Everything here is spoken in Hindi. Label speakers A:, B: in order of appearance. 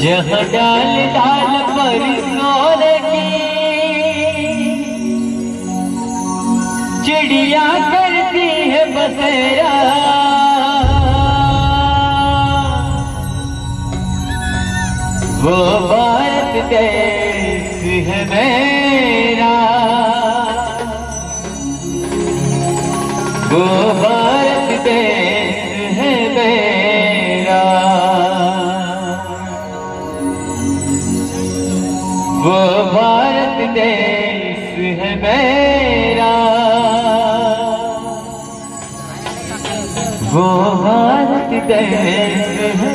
A: जहाँ डाल डाल पर चिड़िया करती है बसेरा। वो भारत देश है मेरा वो भारत देश वो भारत देश है मेरा। वो भारत देश है